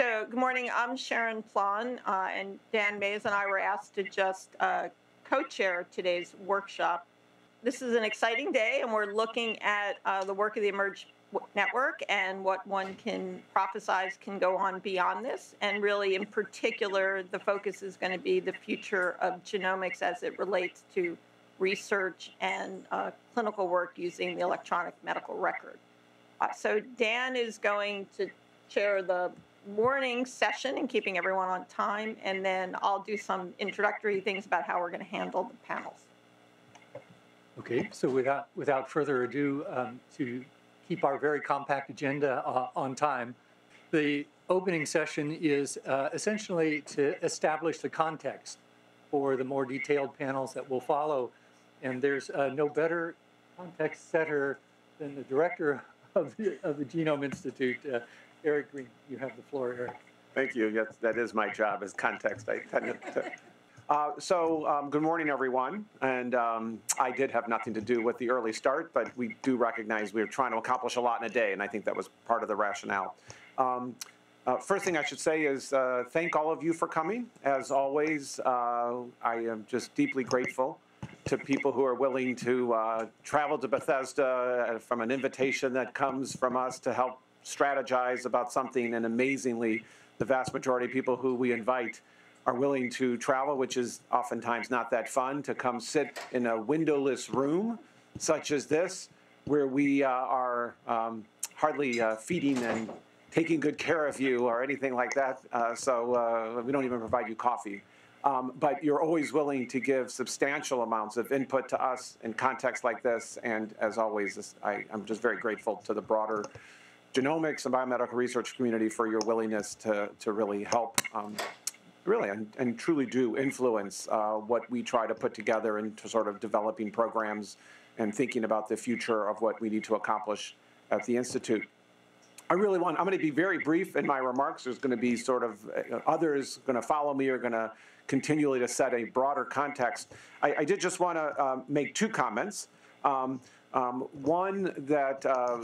so good morning. I'm Sharon Plon, uh, and Dan Masys and I were asked to just uh, co-chair today's workshop. This is an exciting day, and we're looking at uh, the work of the eMERGE Network and what one can prophesize can go on beyond this. And really, in particular, the focus is going to be the future of genomics as it relates to research and uh, clinical work using the electronic medical record. Uh, so Dan is going to chair the morning session and keeping everyone on time, and then I'll do some introductory things about how we're going to handle the panels. Okay, so without without further ado, um, to keep our very compact agenda uh, on time, the opening session is uh, essentially to establish the context for the more detailed panels that will follow, and there's uh, no better context setter than the director of the, of the Genome Institute, uh, Eric Green. You have the floor, Eric. Thank you. Yes, that is my job as context. I tend to. Uh, so, um, good morning, everyone. And um, I did have nothing to do with the early start, but we do recognize we are trying to accomplish a lot in a day, and I think that was part of the rationale. Um, uh, first thing I should say is uh, thank all of you for coming. As always, uh, I am just deeply grateful to people who are willing to uh, travel to Bethesda uh, from an invitation that comes from us to help strategize about something, and amazingly, the vast majority of people who we invite are willing to travel, which is oftentimes not that fun, to come sit in a windowless room such as this, where we uh, are um, hardly uh, feeding and taking good care of you or anything like that. Uh, so uh, we don't even provide you coffee. Um, but you're always willing to give substantial amounts of input to us in contexts like this. And as always, I, I'm just very grateful to the broader genomics and biomedical research community for your willingness to, to really help um, really and, and, truly do influence uh, what we try to put together into sort of developing programs and thinking about the future of what we need to accomplish at the Institute. I really want, I'm going to be very brief in my remarks. There's going to be sort of uh, others going to follow me are going to continually to set a broader context. I, I did just want to uh, make two comments. Um, um, one that uh,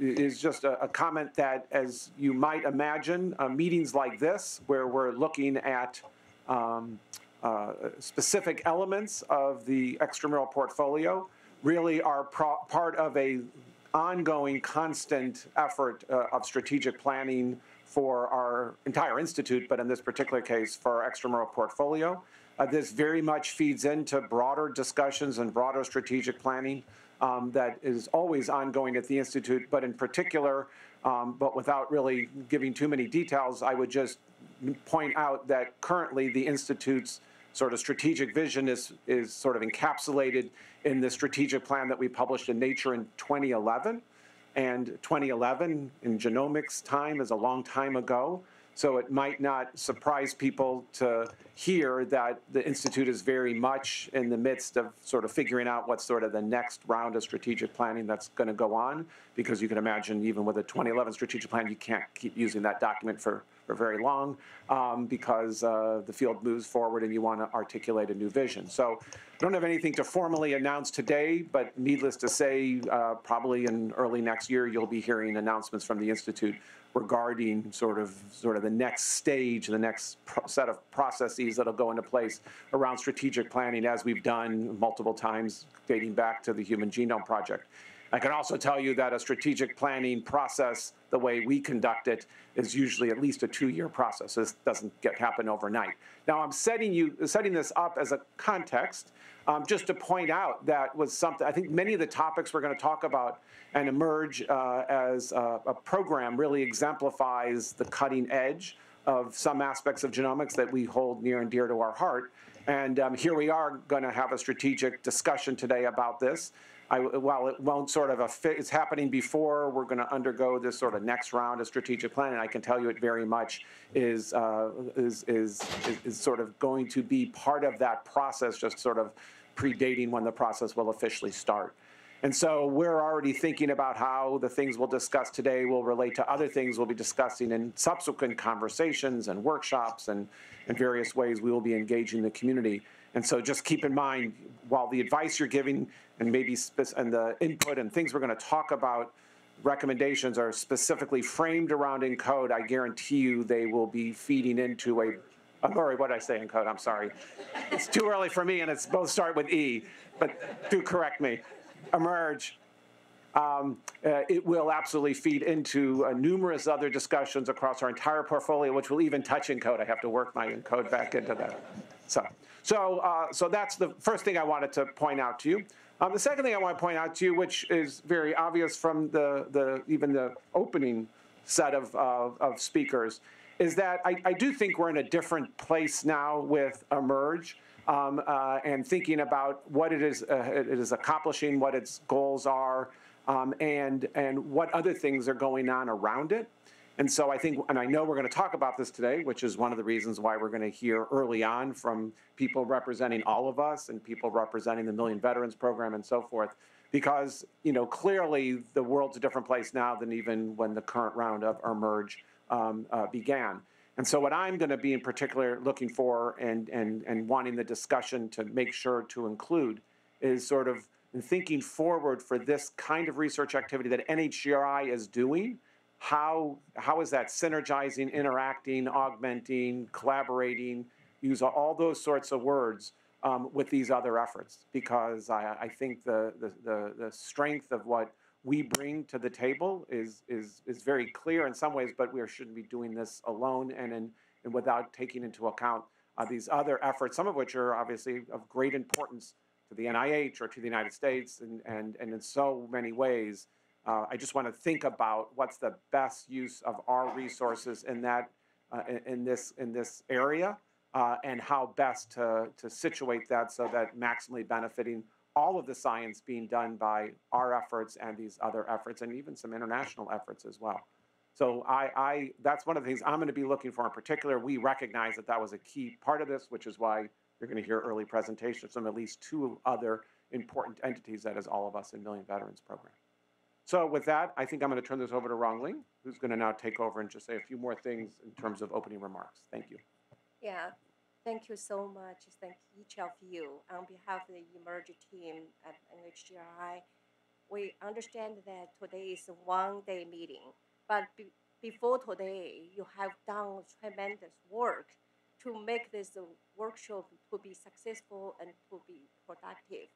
is just a, a, comment that, as you might imagine, uh, meetings like this, where we're looking at um, uh, specific elements of the extramural portfolio, really are part of a ongoing, constant effort uh, of strategic planning for our entire institute, but in this particular case, for our extramural portfolio. Uh, this very much feeds into broader discussions and broader strategic planning um, that is always ongoing at the Institute, but in particular, um, but without really giving too many details, I would just point out that currently the Institute's sort of strategic vision is, is sort of encapsulated in the strategic plan that we published in Nature in 2011. And 2011 in genomics time is a long time ago. So it might not surprise people to hear that the Institute is very much in the midst of sort of figuring out what's sort of the next round of strategic planning that's going to go on, because you can imagine even with a 2011 strategic plan, you can't keep using that document for, for very long um, because uh, the field moves forward and you want to articulate a new vision. So I don't have anything to formally announce today, but needless to say, uh, probably in early next year, you'll be hearing announcements from the Institute regarding sort of sort of the next stage, the next set of processes that'll go into place around strategic planning, as we've done multiple times dating back to the Human Genome Project. I can also tell you that a strategic planning process, the way we conduct it, is usually at least a two-year process. This doesn't get happen overnight. Now, I'm setting you setting this up as a context, um, just to point out that was something. I think many of the topics we're going to talk about and emerge uh, as a, a, program really exemplifies the cutting edge of some aspects of genomics that we hold near and dear to our heart. And um, here we are going to have a strategic discussion today about this. I, while it won't sort of, a fit, it's happening before we're going to undergo this sort of next round of strategic planning, I can tell you it very much is, uh, is, is, is sort of going to be part of that process, just sort of predating when the process will officially start. And so we're already thinking about how the things we'll discuss today will relate to other things we'll be discussing in subsequent conversations and workshops and in various ways we will be engaging the community. And so just keep in mind, while the advice you're giving and maybe and the input and things we're going to talk about recommendations are specifically framed around ENCODE, I guarantee you they will be feeding into a, I'm sorry, what did I say ENCODE? I'm sorry. It's too early for me and it's both start with E, but do correct me. eMERGE, um, uh, it will absolutely feed into uh, numerous other discussions across our entire portfolio, which will even touch ENCODE. I have to work my ENCODE back into that. So, so, uh, so that's the first thing I wanted to point out to you. Um, the second thing I want to point out to you, which is very obvious from the, the even the opening set of, of, of speakers, is that I, I do think we're in a different place now with eMERGE. Um, uh, and thinking about what it is, uh, it is accomplishing, what its goals are, um, and and what other things are going on around it. And so I think, and I know we're going to talk about this today, which is one of the reasons why we're going to hear early on from people representing all of us and people representing the Million Veterans Program and so forth, because you know clearly the world's a different place now than even when the current round of eMERGE um, uh, began. And so what I'm going to be in particular looking for and, and, and wanting the discussion to make sure to include is sort of thinking forward for this kind of research activity that NHGRI is doing, how, how is that synergizing, interacting, augmenting, collaborating, use all those sorts of words um, with these other efforts. Because I, I think the, the, the, the strength of what we bring to the table is, is, is very clear in some ways, but we shouldn't be doing this alone and, in, and without taking into account uh, these other efforts, some of which are obviously of great importance to the NIH or to the United States, and, and, and in so many ways. Uh, I just want to think about what's the best use of our resources in that uh, in, this in this area, uh, and how best to, to situate that so that maximally benefiting all of the science being done by our efforts and these other efforts, and even some international efforts as well. So I, I that's one of the things I'm going to be looking for in particular. We recognize that that was a key part of this, which is why you're going to hear early presentations from at least two other important entities, that is all of us in Million Veterans Program. So with that, I think I'm going to turn this over to Rongling, who's going to now take over and just say a few more things in terms of opening remarks. Thank you. Yeah, thank you so much. Thank each of you. On behalf of the eMERGE team at NHGRI, we understand that today is a one-day meeting, but be- before today, you have done tremendous work to make this workshop to be successful and to be productive.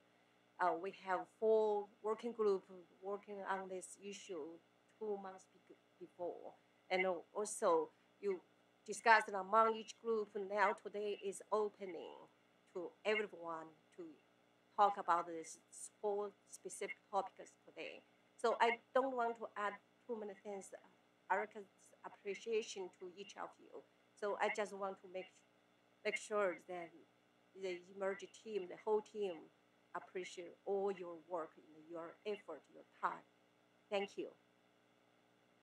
Uh, we have four working group working on this issue two months be- before, and uh, also you discussed among each group. Now today is opening to everyone to talk about this four specific topics today. So I don't want to add too many things. Erica's appreciation to each of you. So I just want to make make sure that the emerge team, the whole team, appreciate all your work, your effort, your time. Thank you.